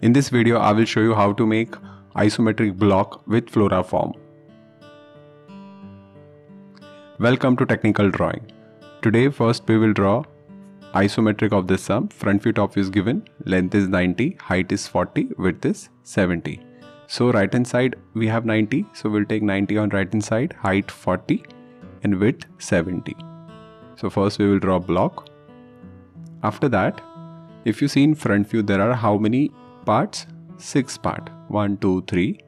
In this video, I will show you how to make isometric block with floral foam. Welcome to Technical Drawing. Today first we will draw isometric of this sum. Front view top is given, length is 90, height is 40, width is 70. So right hand side we have 90, so we'll take 90 on right hand side, height 40 and width 70. So first we will draw block. After that, if you see in front view there are how many parts? 6 part. 1, 2, 3,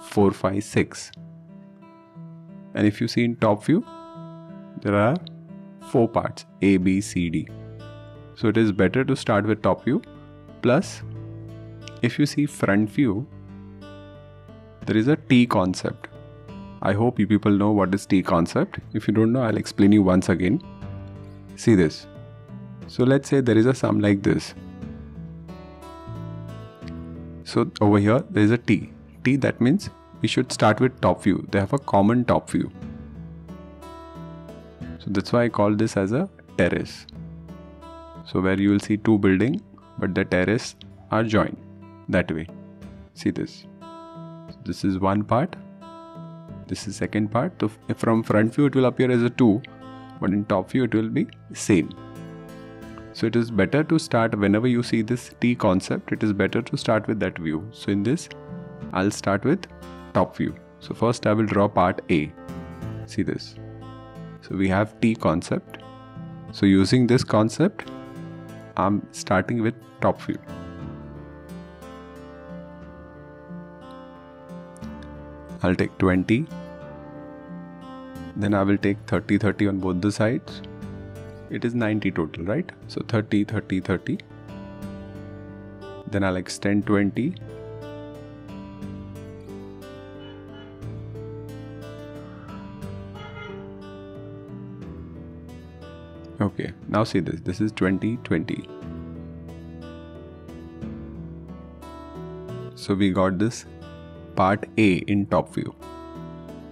4, 5, 6. And if you see in top view, there are four parts A, B, C, D. So it is better to start with top view. Plus, if you see front view, there is a T concept. I hope you people know what is T concept. If you don't know, I'll explain you once again. See this. So let's say there is a sum like this. So over here there is a T. T that means we should start with top view. They have a common top view. So that's why I call this as a terrace. So where you will see two building but the terrace are joined that way. See this. So this is one part. This is second part. So from front view it will appear as a 2 but in top view it will be same. So it is better to start whenever you see this T concept it is better to start with that view. So in this I'll start with top view. So first I will draw part A. See this. So we have T concept. So using this concept, I'm starting with top view. I'll take 20. Then I will take 30 30 on both the sides. It is 90 total, right? So 30 30 30. Then I'll extend 20 Okay, now see this. This is 2020. So we got this part A in top view.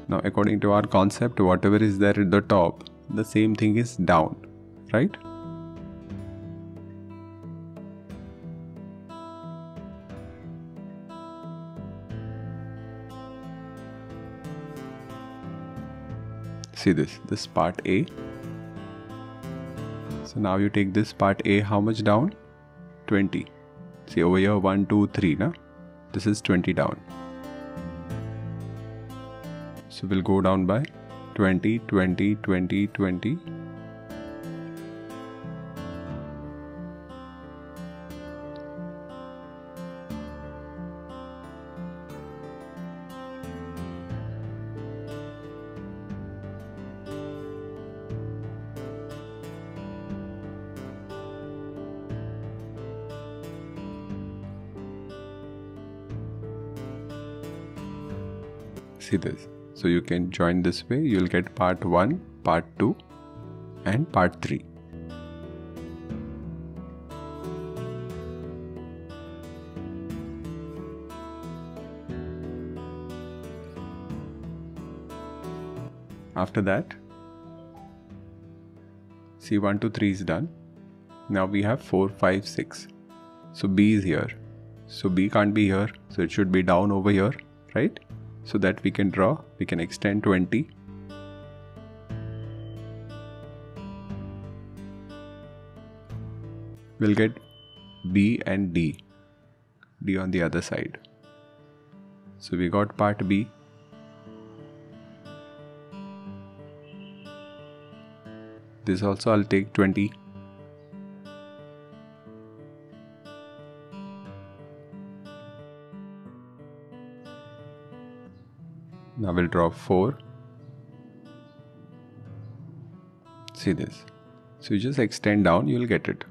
Now according to our concept, whatever is there at the top, the same thing is down, right? See this, this part A so now you take this part A, how much down? 20. See over here 1, 2, 3, na? This is 20 down. So we'll go down by 20, 20, 20, 20. see this so you can join this way. You'll get part 1 part 2 and part 3 after that see 1 2 3 is done. Now we have 4 5 6 so b is here. So b can't be here. So it should be down over here right so that we can draw we can extend 20 we'll get B and D D on the other side. So we got part B. This also I'll take 20 Now we'll draw 4. See this. So you just extend down, you'll get it.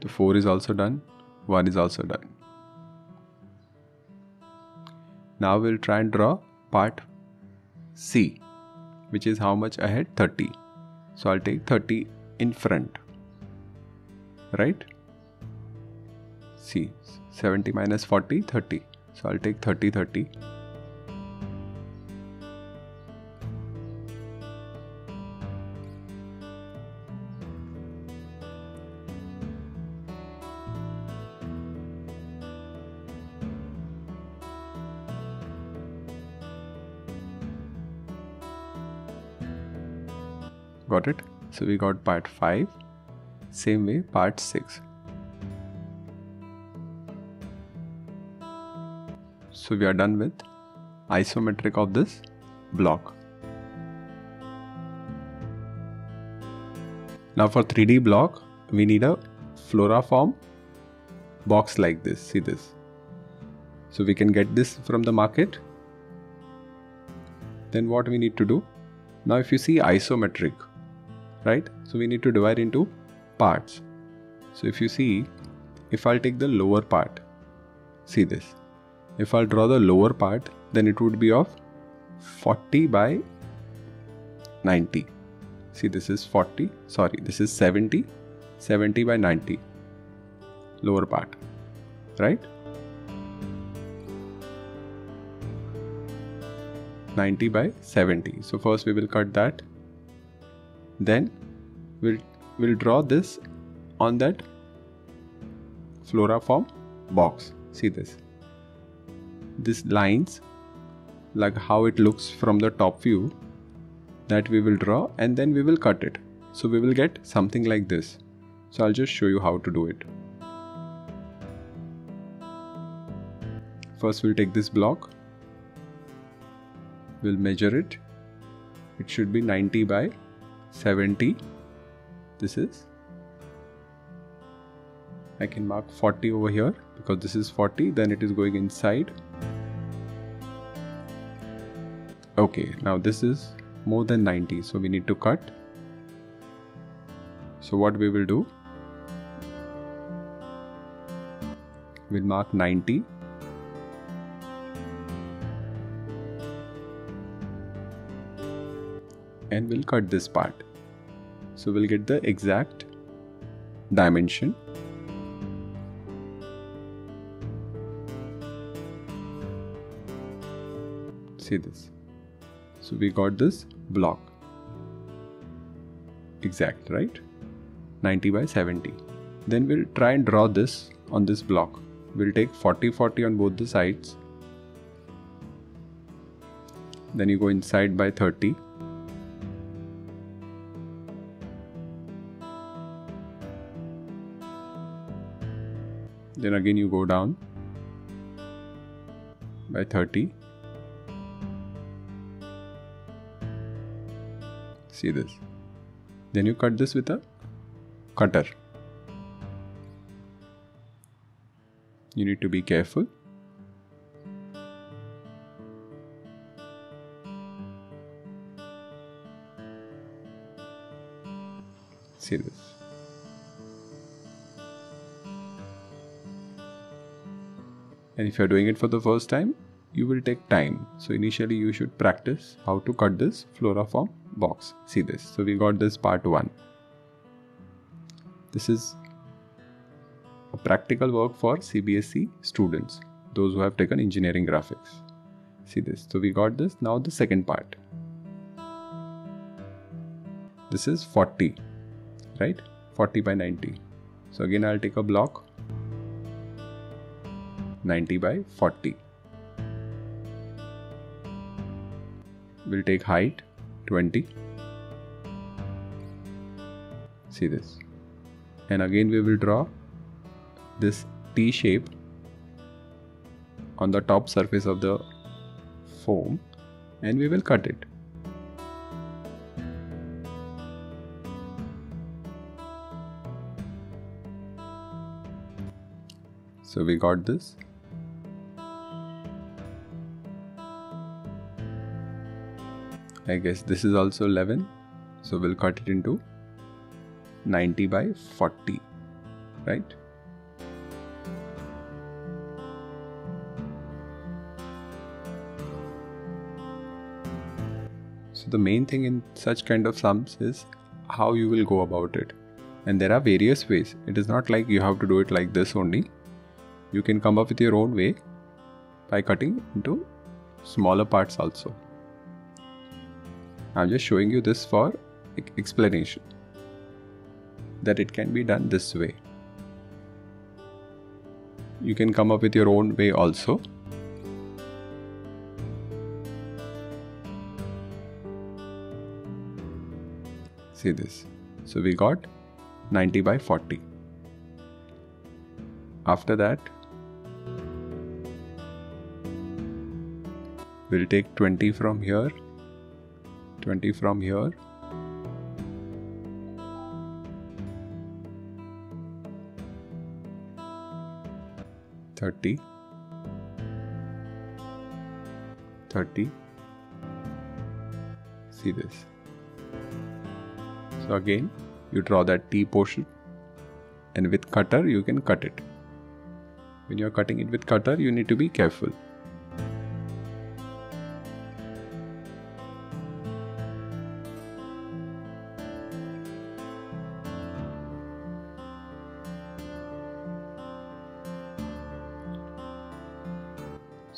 The 4 is also done, 1 is also done. Now we'll try and draw part C, which is how much ahead? 30. So I'll take 30 in front. Right? See, 70 minus 40, 30. So I'll take 30 30. Got it? So we got part 5. Same way part 6. So we are done with isometric of this block. Now for 3d block we need a floral foam box like this. See this? So we can get this from the market. Then what we need to do? Now if you see isometric right? So we need to divide into parts. So if you see if I'll take the lower part see this if I'll draw the lower part then it would be of 40 by 90 see this is 40 sorry this is 70 70 by 90 lower part. Right? 90 by 70 so first we will cut that. Then we'll we'll draw this on that floral foam box. See this this lines like how it looks from the top view that we will draw and then we will cut it. So we will get something like this. So I'll just show you how to do it. First we'll take this block. We'll measure it. It should be 90 by 70 this is. I can mark 40 over here because this is 40 then it is going inside okay now this is more than 90 so we need to cut. So what we will do? We'll mark 90 and we'll cut this part. So we'll get the exact dimension. See this we got this block. Exact right? 90 by 70 then we'll try and draw this on this block. We'll take 40 40 on both the sides. Then you go inside by 30 then again you go down by 30 see this. Then you cut this with a cutter. You need to be careful. See this. And if you're doing it for the first time you will take time. So initially you should practice how to cut this floral foam box. See this. So we got this part 1 this is a practical work for CBSE students those who have taken engineering graphics. See this. So we got this. Now the second part. This is 40 right? 40 by 90 so again I'll take a block. 90 by 40 we'll take height 20 see this. And again we will draw this T shape on the top surface of the foam and we will cut it. So we got this I guess this is also 11 so we'll cut it into 90 by 40 right? So the main thing in such kind of sums is how you will go about it. And there are various ways. It is not like you have to do it like this only. You can come up with your own way by cutting into smaller parts also I'm just showing you this for explanation that it can be done this way. You can come up with your own way also. see this so we got 90 by 40 after that we'll take 20 from here 20 from here Thirty, thirty. See this. So again, you draw that T portion and with cutter you can cut it. When you are cutting it with cutter, you need to be careful.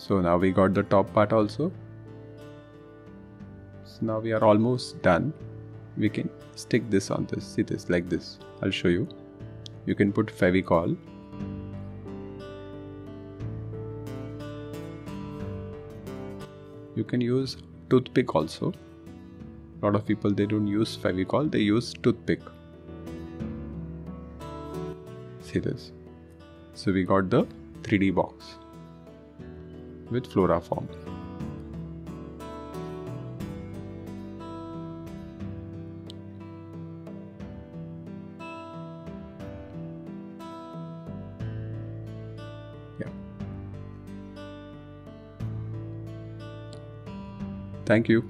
So now we got the top part also. So now we are almost done. We can stick this on this. See this like this. I'll show you. You can put Fevicol. You can use toothpick also. A lot of people they don't use Fevicol, they use toothpick. See this. So we got the 3D box with floral foam. Yeah. Thank you.